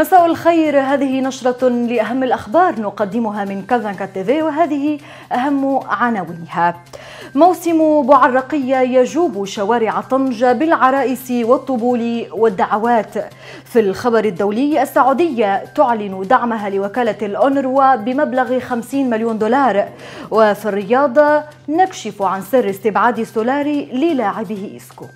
مساء الخير. هذه نشرة لأهم الأخبار. نقدمها من كازانكا TV وهذه أهم عناوينها. موسم بوعراقية يجوب شوارع طنجة بالعرائس والطبول والدعوات. في الخبر الدولي السعودية تعلن دعمها لوكالة الأونروا بمبلغ 50 مليون دولار. وفي الرياضة نكشف عن سر استبعاد سولاري للاعبه إسكو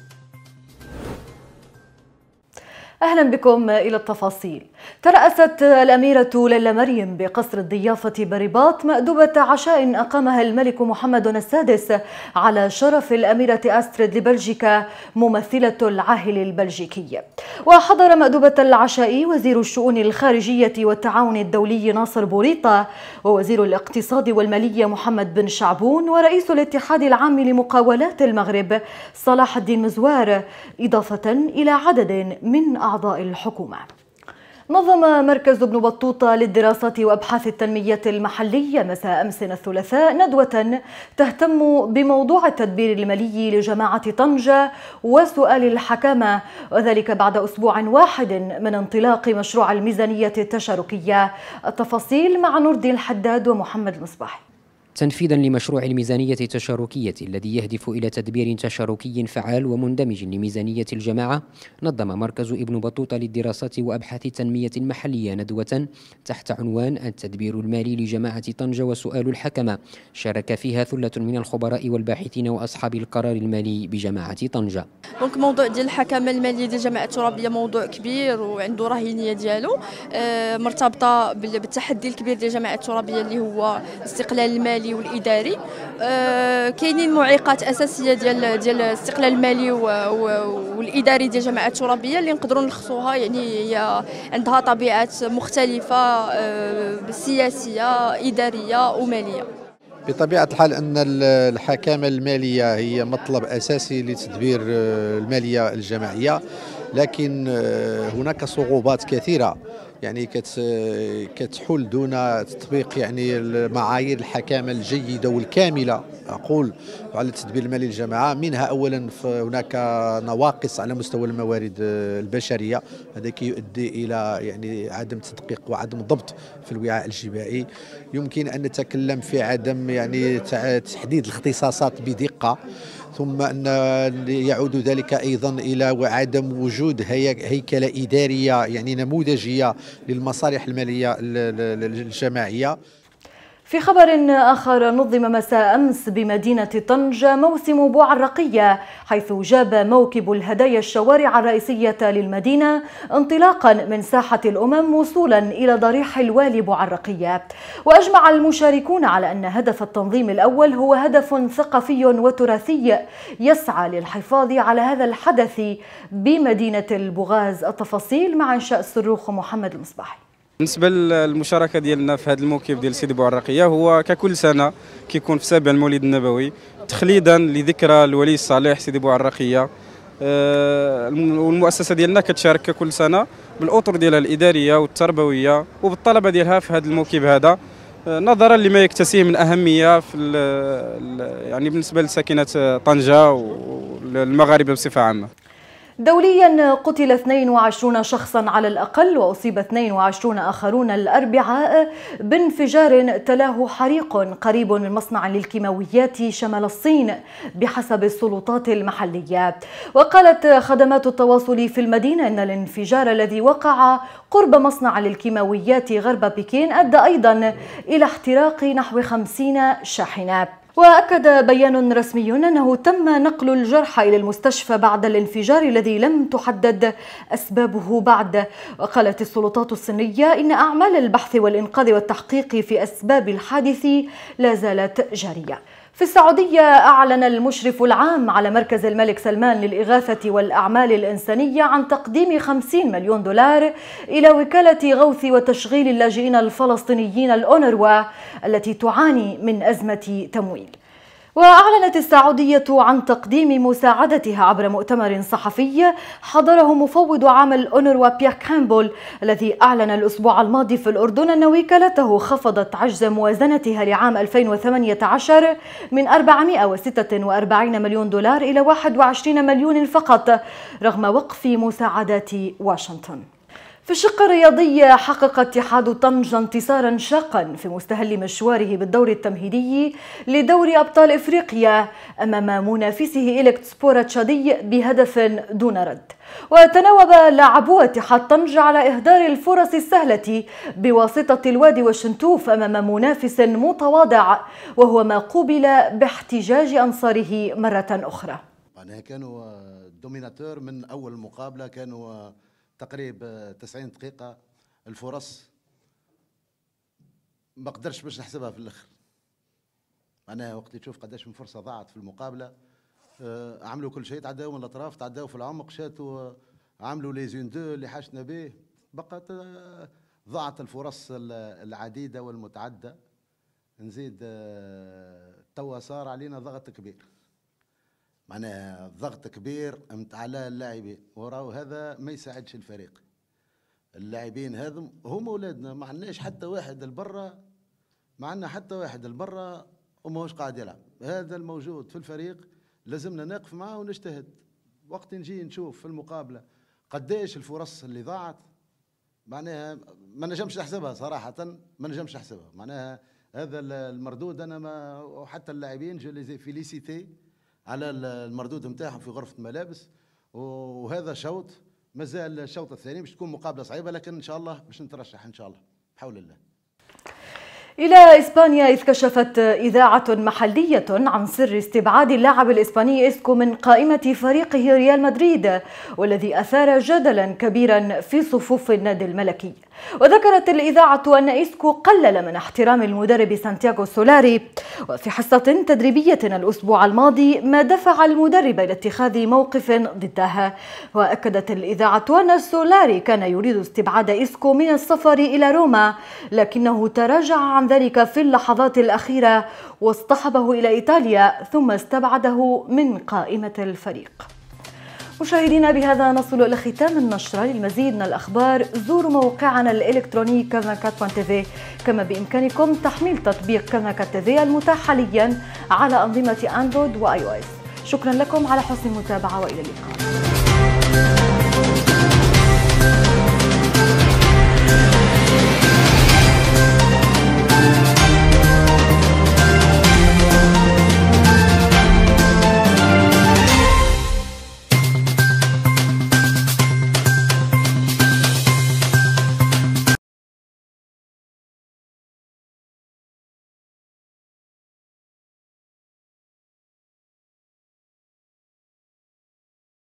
أهلا بكم. إلى التفاصيل. ترأست الأميرة ليلى مريم بقصر الضيافة برباط مأدبة عشاء أقامها الملك محمد السادس على شرف الأميرة أستريد لبلجيكا ممثلة العاهل البلجيكي. وحضر مأدبة العشاء وزير الشؤون الخارجية والتعاون الدولي ناصر بوريطة ووزير الاقتصاد والمالية محمد بن شعبون ورئيس الاتحاد العام لمقاولات المغرب صلاح الدين مزوار إضافة إلى عدد من أعضاء الحكومة. نظم مركز ابن بطوطة للدراسات وأبحاث التنمية المحلية مساء أمس الثلاثاء ندوة تهتم بموضوع التدبير المالي لجماعة طنجة وسؤال الحكامة وذلك بعد أسبوع واحد من انطلاق مشروع الميزانية التشاركية. التفاصيل مع نردي الحداد ومحمد المصباحي. تنفيذا لمشروع الميزانية التشاركية الذي يهدف إلى تدبير تشاركي فعال ومندمج لميزانية الجماعة نظم مركز ابن بطوطة للدراسات وأبحاث التنمية المحلية ندوة تحت عنوان التدبير المالي لجماعة طنجة وسؤال الحكمة. شارك فيها ثلة من الخبراء والباحثين وأصحاب القرار المالي بجماعة طنجة. دونك موضوع ديال الحكمة المالية ديال الجماعة الترابية موضوع كبير وعنده راهينية ديالو. آه، مرتبطة بالتحدي الكبير ديال الجماعة الترابية اللي هو الاستقلال المالي. المالي والإداري. آه، كاينين معيقات أساسية ديال ديال الاستقلال المالي والإداري ديال الجماعات الترابيه اللي نقدروا نلخصوها. يعني هي عندها طبيعات مختلفة آه، سياسية إدارية ومالية. بطبيعة الحال أن الحكامة المالية هي مطلب أساسي لتدبير آه، المالية الجماعية. لكن هناك صعوبات كثيرة. يعني كتحل دون تطبيق يعني المعايير الحكامة الجيدة والكاملة. أقول على التدبير المالي للجماعة منها اولا هناك نواقص على مستوى الموارد البشرية. هذا كيؤدي إلى يعني عدم تدقيق وعدم ضبط في الوعاء الجماعي يمكن أن نتكلم في عدم يعني تحديد الاختصاصات بدقة. ثم أن يعود ذلك أيضا إلى عدم وجود هيكلة إدارية يعني نموذجية للمصالح المالية الجماعية. في خبر آخر نظم مساء أمس بمدينة طنجة موسم بوعرقية حيث جاب موكب الهدايا الشوارع الرئيسية للمدينة انطلاقا من ساحة الأمم وصولا إلى ضريح الوالي بوعرقية وأجمع المشاركون على أن هدف التنظيم الأول هو هدف ثقافي وتراثي يسعى للحفاظ على هذا الحدث بمدينة البغاز. التفاصيل مع إنشاء الصاروخ محمد المصباحي. بالنسبة للمشاركة ديالنا في هذا الموكب ديال سيدي بوعرقيه هو ككل سنة كيكون في سابع المولد النبوي تخليدا لذكرى الولي الصالح سيدي بوعرقيه آه، والمؤسسه ديالنا كتشارك ككل سنة بالأطر ديالها الإدارية والتربوية وبالطلبة ديالها في هذا الموكب هذا. آه، نظرا لما يكتسيه من أهمية في يعني بالنسبة لساكنة طنجة والمغاربة بصفة عامة. دوليا قتل 22 شخصا على الأقل وأصيب 22 آخرون الأربعاء بانفجار تلاه حريق قريب من مصنع للكيماويات شمال الصين بحسب السلطات المحلية. وقالت خدمات التواصل في المدينة أن الانفجار الذي وقع قرب مصنع للكيماويات غرب بكين أدى أيضا إلى احتراق نحو 50 شاحنة. وأكد بيان رسمي أنه تم نقل الجرحى إلى المستشفى بعد الانفجار الذي لم تحدد أسبابه بعد. وقالت السلطات الصينية إن أعمال البحث والإنقاذ والتحقيق في أسباب الحادث لا زالت جارية. في السعودية أعلن المشرف العام على مركز الملك سلمان للإغاثة والأعمال الإنسانية عن تقديم 50 مليون دولار إلى وكالة غوث وتشغيل اللاجئين الفلسطينيين الأونروا التي تعاني من أزمة تمويل. وأعلنت السعودية عن تقديم مساعدتها عبر مؤتمر صحفي حضره مفوض عام الأونروا بيا كامبول الذي أعلن الأسبوع الماضي في الأردن أن وكالته خفضت عجز موازنتها لعام 2018 من 446 مليون دولار إلى 21 مليون فقط رغم وقف مساعدات واشنطن. في الشق الرياضي حقق اتحاد طنجة انتصارا شاقا في مستهل مشواره بالدور التمهيدي لدوري أبطال إفريقيا أمام منافسه إلكت سبورا تشادي بهدف دون رد. وتناوب لاعبو اتحاد طنجة على إهدار الفرص السهلة بواسطة الوادي والشنتوف أمام منافس متواضع وهو ما قوبل باحتجاج أنصاره مرة أخرى. معناها كانوا دوميناتور من أول مقابلة كانوا تقريب 90 دقيقة الفرص. ما قدرش باش نحسبها في الأخر. معناها وقت تشوف قداش من فرصة ضاعت في المقابلة آه، عملوا كل شيء تعداو من الأطراف تعداو في العمق شاتوا عملوا لي زون دو اللي حشنا به. بقت آه، ضاعت الفرص العديدة والمتعدة نزيد آه، توا صار علينا ضغط كبير. معناها ضغط كبير على اللاعبين. وراو هذا ما يساعدش الفريق. اللاعبين هذم هم اولادنا ما عندناش حتى واحد البرا ما عندنا حتى واحد البرا وماهوش قاعد يلعب. هذا الموجود في الفريق لازمنا نقف معاه ونجتهد. وقت نجي نشوف في المقابلة قديش الفرص اللي ضاعت. معناها ما نجمش نحسبها صراحة. ما نجمش نحسبها. معناها هذا المردود أنا ما وحتى اللاعبين je les félicite على المردود نتاعهم في غرفة الملابس وهذا شوط مازال الشوط الثاني باش تكون مقابلة صعيبة لكن إن شاء الله باش نترشح إن شاء الله بحول الله. إلى إسبانيا إذ كشفت إذاعة محلية عن سر استبعاد اللاعب الإسباني إسكو من قائمة فريقه ريال مدريد والذي أثار جدلا كبيرا في صفوف النادي الملكي. وذكرت الإذاعة أن إسكو قلل من احترام المدرب سانتياغو سولاري وفي حصة تدريبية الأسبوع الماضي ما دفع المدرب إلى اتخاذ موقف ضدها. وأكدت الإذاعة أن سولاري كان يريد استبعاد إسكو من السفر إلى روما لكنه تراجع عن ذلك في اللحظات الأخيرة واصطحبه إلى إيطاليا ثم استبعده من قائمة الفريق. مشاهدينا بهذا نصل إلى ختام النشرة. للمزيد من الأخبار زوروا موقعنا الإلكتروني كما كما بإمكانكم تحميل تطبيق كما المتاح حاليا على أنظمة أندرويد وآي أو إس شكرا لكم على حسن المتابعة وإلى اللقاء.